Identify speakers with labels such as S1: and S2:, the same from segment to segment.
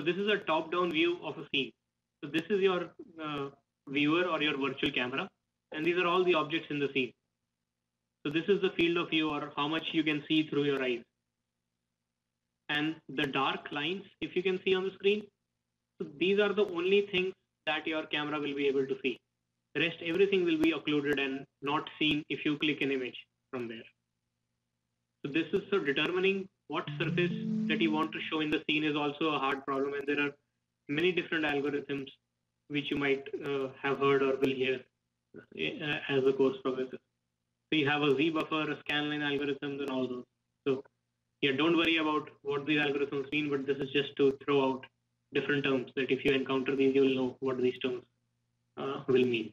S1: So this is a top-down view of a scene. So this is your uh, viewer or your virtual camera, and these are all the objects in the scene. So this is the field of view or how much you can see through your eyes. And the dark lines, if you can see on the screen, so these are the only things that your camera will be able to see. The rest, everything will be occluded and not seen if you click an image from there. So this is so determining what surface that you want to show in the scene is also a hard problem. And there are many different algorithms which you might uh, have heard or will hear uh, as the course progresses. So you have a Z buffer, a scanline algorithms and all those. So yeah, don't worry about what these algorithms mean, but this is just to throw out different terms that if you encounter these, you will know what these terms uh, will mean.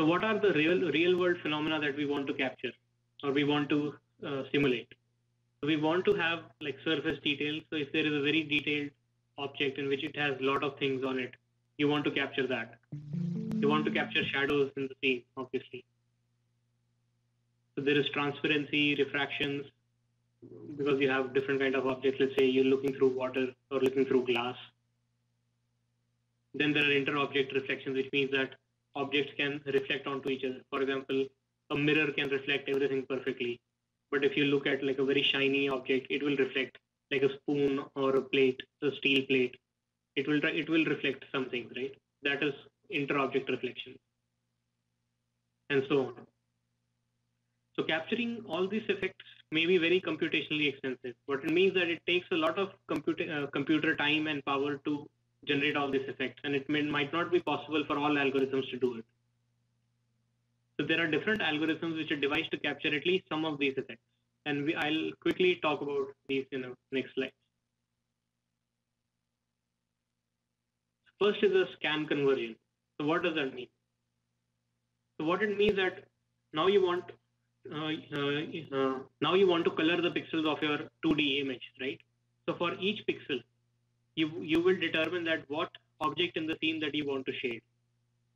S1: So what are the real real world phenomena that we want to capture or we want to uh, simulate? We want to have like surface details. So if there is a very detailed object in which it has a lot of things on it, you want to capture that. You want to capture shadows in the scene, obviously. So there is transparency, refractions, because you have different kind of objects. Let's say you're looking through water or looking through glass. Then there are inter-object reflections, which means that objects can reflect onto each other. For example, a mirror can reflect everything perfectly. But if you look at like a very shiny object, it will reflect like a spoon or a plate, a steel plate. It will try, it will reflect something, right? That is inter-object reflection, and so on. So capturing all these effects may be very computationally expensive, but it means that it takes a lot of computer uh, computer time and power to generate all these effects, and it may, might not be possible for all algorithms to do it. So there are different algorithms which are devised to capture at least some of these effects, and we, I'll quickly talk about these in the next slide. First is a scan conversion. So what does that mean? So what it means that now you want uh, uh, uh, now you want to color the pixels of your 2D image, right? So for each pixel, you you will determine that what object in the scene that you want to shade.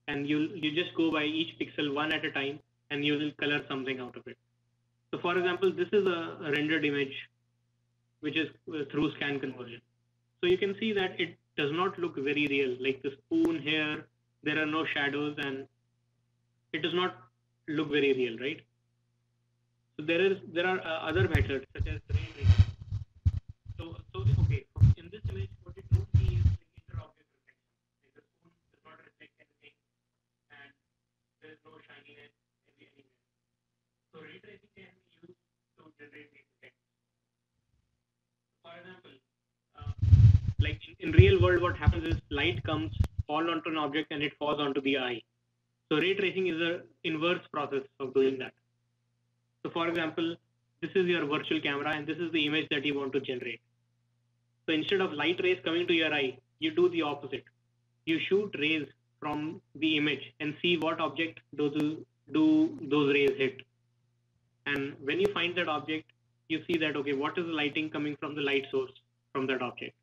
S1: And you you just go by each pixel one at a time and you will color something out of it. So for example this is a, rendered image which is uh, through scan conversion. So you can see that it does not look very real like the spoon here there are no shadows and it does not look very real right? So there is there are uh, other methods such as ray tracing so so okay in this image there is no shininess anywhere. So ray tracing can be used to generate these effects. For example, uh, like in, in real world, what happens is light comes, fall onto an object, and it falls onto the eye. So ray tracing is a inverse process of doing that. So for example, this is your virtual camera, and this is the image that you want to generate. So instead of light rays coming to your eye, you do the opposite. You shoot rays from the image and see what object do, do those rays hit. And when you find that object, you see that, okay, what is the lighting coming from the light source from that object?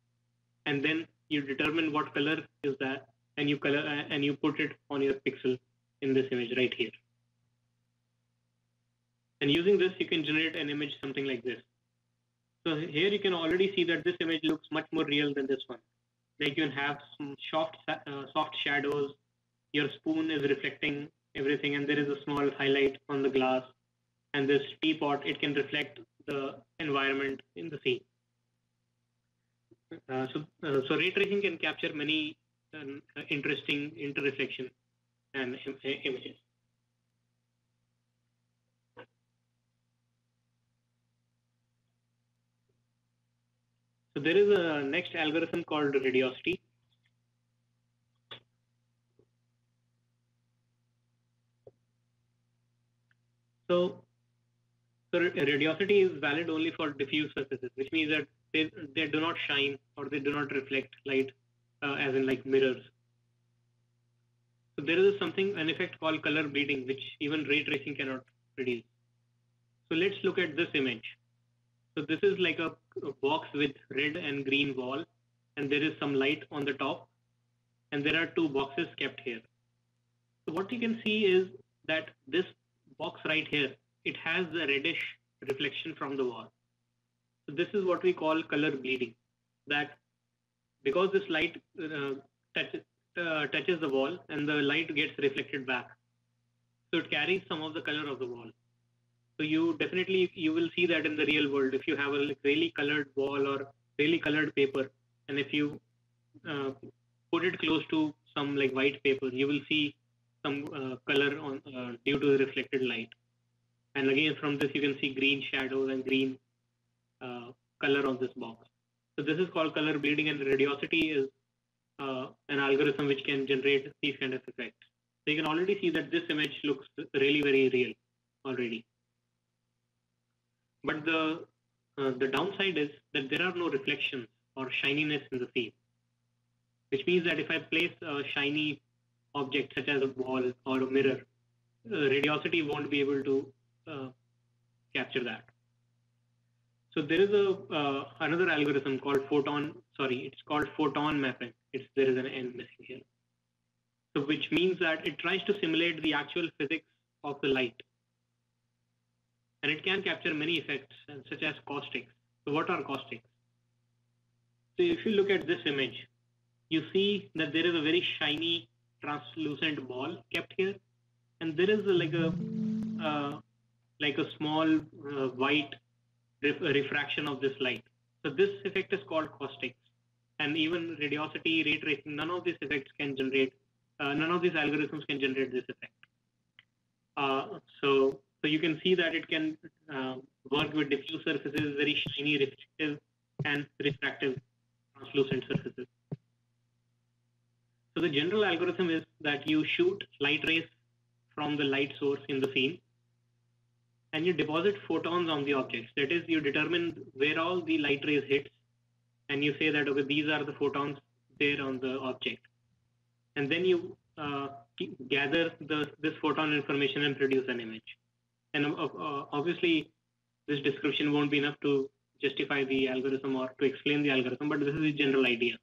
S1: And then you determine what color is that and you color and you put it on your pixel in this image right here. And using this, you can generate an image something like this. So here you can already see that this image looks much more real than this one like you have some soft uh, soft shadows your spoon is reflecting everything and there is a small highlight on the glass and this teapot it can reflect the environment in the scene uh, so uh, so ray tracing can capture many um, interesting interreflection and Im images So there is a next algorithm called Radiosity. So, so radiosity is valid only for diffuse surfaces, which means that they, they do not shine or they do not reflect light uh, as in like mirrors. So there is something, an effect called color bleeding, which even ray tracing cannot produce. So let's look at this image. So this is like a, a box with red and green wall, and there is some light on the top, and there are two boxes kept here. So what you can see is that this box right here it has a reddish reflection from the wall. So this is what we call color bleeding. That because this light uh, touches, uh, touches the wall and the light gets reflected back, so it carries some of the color of the wall. So you definitely you will see that in the real world if you have a really colored wall or really colored paper, and if you uh, put it close to some like white paper, you will see some uh, color on uh, due to the reflected light. And again, from this you can see green shadows and green uh, color on this box. So this is called color bleeding, and radiosity is uh, an algorithm which can generate these kind of effects. So you can already see that this image looks really very real already. But the uh, the downside is that there are no reflections or shininess in the scene, which means that if I place a shiny object such as a wall or a mirror, uh, radiosity won't be able to capture that. So there is a uh, another algorithm called photon. Sorry, it's called photon mapping. It's there is an n missing here. So which means that it tries to simulate the actual physics of the light, and it can capture many effects such as caustics. So what are caustics? So if you look at this image, you see that there is a very shiny translucent ball kept here, and there is a, like a uh, like a small uh, white ref refraction of this light. So this effect is called caustics. And even radiosity, ray tracing, none of these effects can generate, uh, none of these algorithms can generate this effect. Uh, so, so you can see that it can uh, work with diffuse surfaces, very shiny, reflective, and refractive translucent surfaces. So the general algorithm is that you shoot light rays from the light source in the scene and you deposit photons on the objects. That is, you determine where all the light rays hits, and you say that okay, these are the photons there on the object, and then you uh, gather the, this photon information and produce an image. And uh, uh, obviously, this description won't be enough to justify the algorithm or to explain the algorithm, but this is the general idea.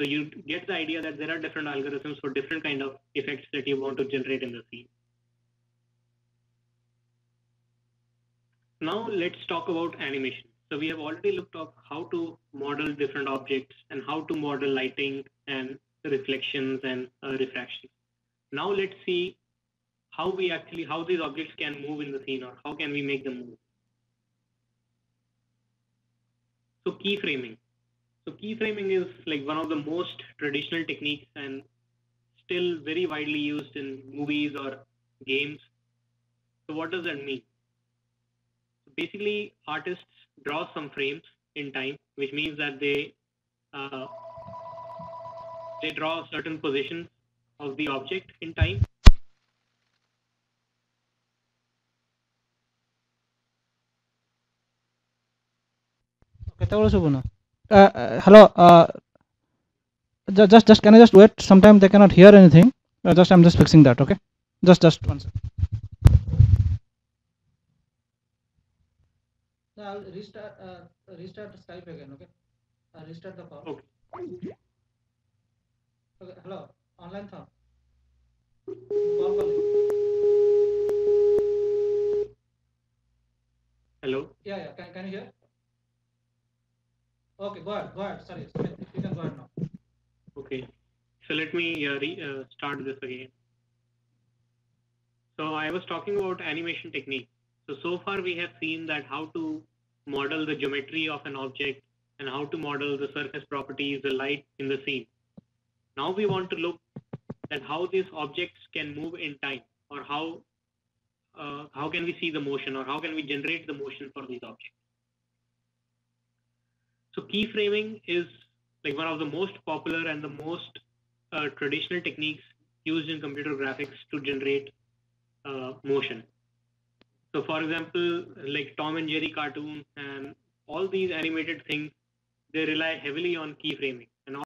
S1: So you get the idea that there are different algorithms for different kind of effects that you want to generate in the scene. Now let's talk about animation. So we have already looked at how to model different objects and how to model lighting and reflections and uh, refractions. Now let's see how we actually, how these objects can move in the scene or how can we make them move. So keyframing. So keyframing is like one of the most traditional techniques and still very widely used in movies or games. So what does that mean? Basically artists draw some frames in time, which means that they uh, they draw certain positions of the object in time.
S2: Uh, hello. Uh, just, just, can I just wait? Sometimes they cannot hear anything. Uh, just, I'm just fixing that. Okay, just, just one second. No, I'll restart uh, restart Skype again. Okay, I'll restart the call.
S1: Okay.
S2: Okay. Hello, online phone. Call calling.
S1: Hello.
S2: Yeah, yeah. Can, can you hear? Okay, go ahead. Go ahead. Sorry, Smith, you can go ahead now.
S1: Okay. So let me uh, re, uh, start this again. So I was talking about animation technique. So, so far we have seen that how to model the geometry of an object and how to model the surface properties, the light in the scene. Now we want to look at how these objects can move in time or how uh, how can we see the motion or how can we generate the motion for these objects. So keyframing is like one of the most popular and the most uh, traditional techniques used in computer graphics to generate uh, motion. So for example, like Tom and Jerry cartoon and all these animated things, they rely heavily on keyframing.